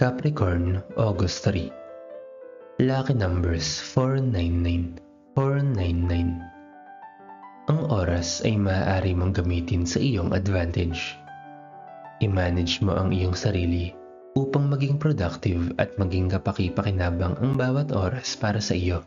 Capricorn, August 3 Lucky numbers 499, 499 Ang oras ay maaari mong gamitin sa iyong advantage. I-manage mo ang iyong sarili upang maging productive at maging kapaki-pakinabang ang bawat oras para sa iyo.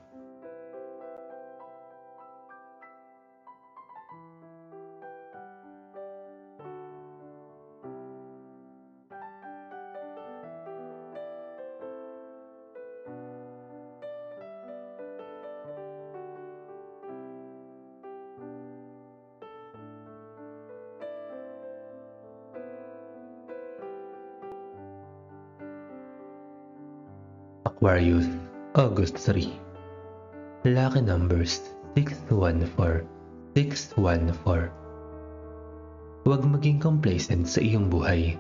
Aquarius, August 3 Lucky numbers 614, 614 Huwag maging complacent sa iyong buhay.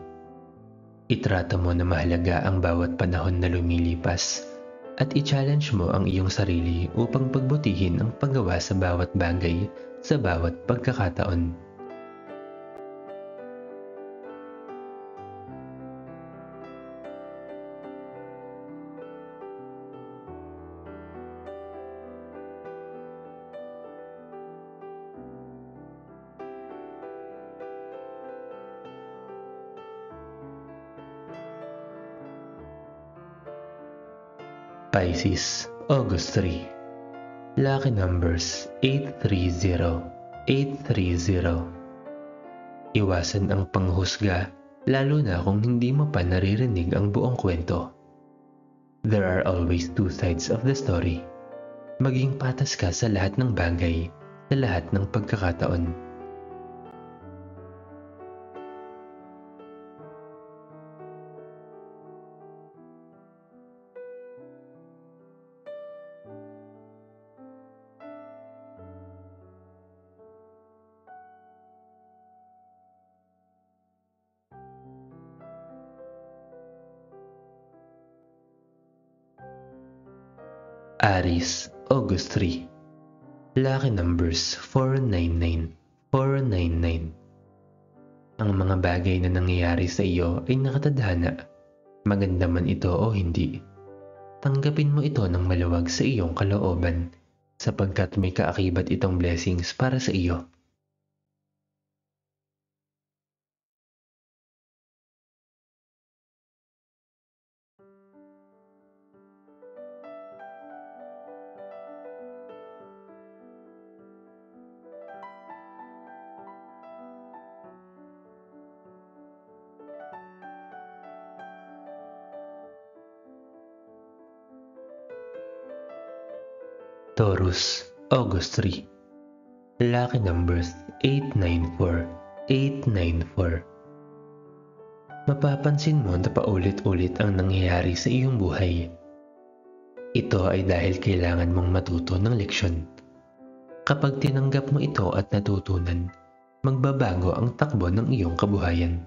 Itrata mo na mahalaga ang bawat panahon na lumilipas at i-challenge mo ang iyong sarili upang pagbutihin ang paggawa sa bawat bagay sa bawat pagkakataon. Pisces, August 3 Lucky numbers 830, 830 Iwasan ang panghusga lalo na kung hindi mo pa naririnig ang buong kwento. There are always two sides of the story. Maging patas ka sa lahat ng bagay, sa lahat ng pagkakataon. Aries, August 3 Lucky numbers 499, 499 Ang mga bagay na nangyayari sa iyo ay nakatadhana. Maganda man ito o hindi. Tanggapin mo ito ng maluwag sa iyong kalooban sapagkat may kaakibat itong blessings para sa iyo. Taurus, August 3 Lucky numbers 894, 894 Mapapansin mo na paulit-ulit ang nangyayari sa iyong buhay. Ito ay dahil kailangan mong matuto ng leksyon. Kapag tinanggap mo ito at natutunan, magbabago ang takbo ng iyong kabuhayan.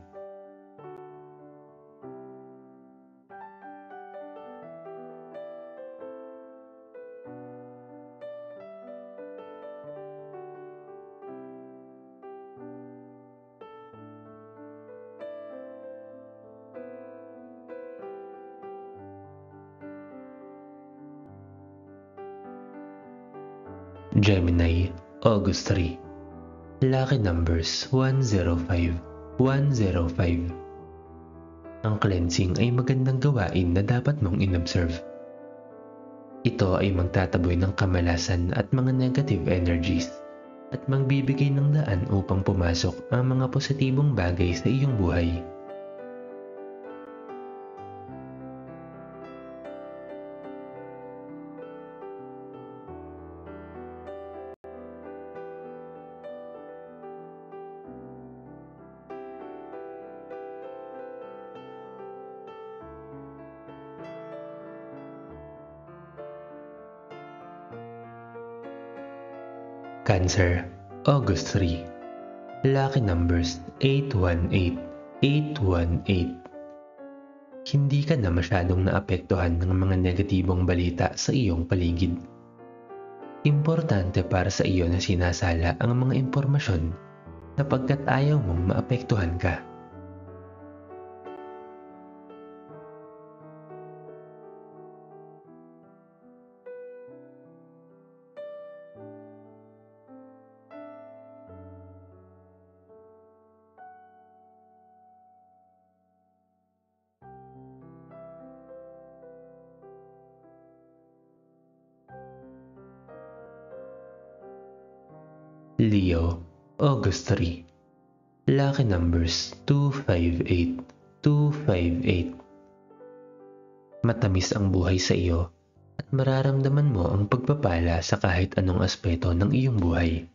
Gemini, August 3 Lucky numbers 105, 105 Ang cleansing ay magandang gawain na dapat mong inobserve. Ito ay magtataboy ng kamalasan at mga negative energies at magbibigay ng daan upang pumasok ang mga positibong bagay sa iyong buhay. Cancer, August 3 Lucky numbers 818, 818 Hindi ka na masyadong naapektuhan ng mga negatibong balita sa iyong paligid. Importante para sa iyo na sinasala ang mga impormasyon sapagkat ayaw mong maapektuhan ka. Leo, August 3. Lucky numbers 258, 258. Matamis ang buhay sa iyo at mararamdaman mo ang pagpapala sa kahit anong aspeto ng iyong buhay.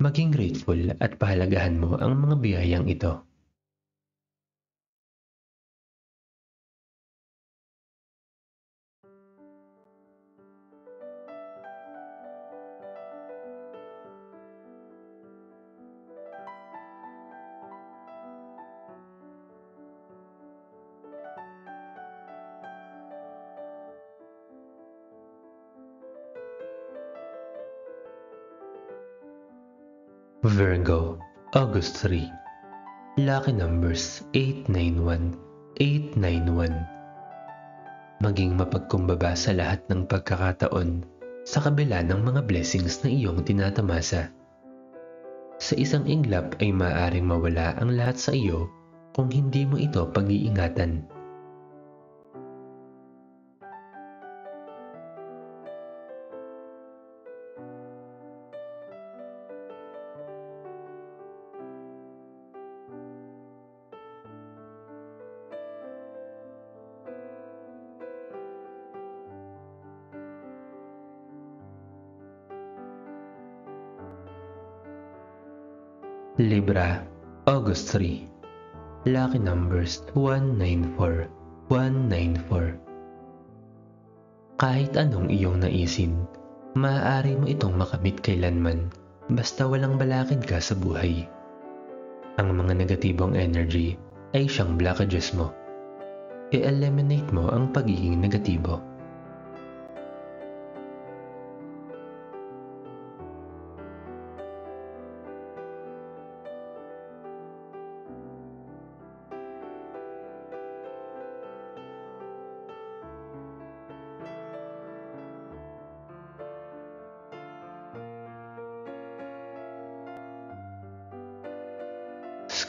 Maging grateful at pahalagahan mo ang mga biyayang ito. Virgo, August 3. Lucky numbers 891, 891. Maging mapagkumbaba sa lahat ng pagkakataon sa kabila ng mga blessings na iyong tinatamasa. Sa isang inglap ay maaaring mawala ang lahat sa iyo kung hindi mo ito pag-iingatan. Libra, August 3. Lucky numbers 194, 194. Kahit anong iyong naisin, maaari mo itong makamit kailanman basta walang balakid ka sa buhay. Ang mga negatibong energy ay siyang blockages mo. I-eliminate mo ang pagiging negatibo.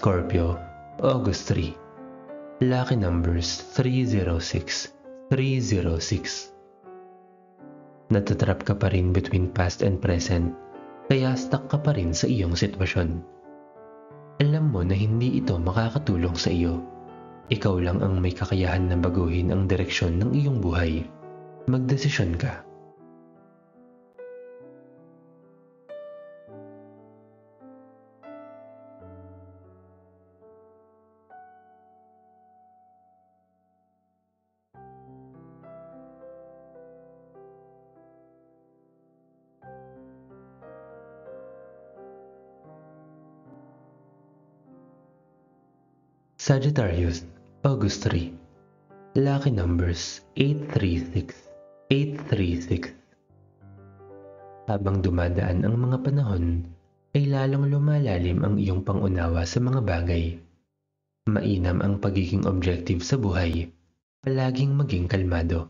Scorpio, August 3. Lucky numbers 306, 306. Natatrap ka pa rin between past and present, kaya stuck ka pa rin sa iyong sitwasyon. Alam mo na hindi ito makakatulong sa iyo. Ikaw lang ang may kakayahan na baguhin ang direksyon ng iyong buhay. Magdesisyon ka. Sagittarius, August 3. Lucky numbers 836, 836. Habang dumadaan ang mga panahon, ay lalong lumalalim ang iyong pangunawa sa mga bagay. Mainam ang pagiging objective sa buhay, palaging maging kalmado.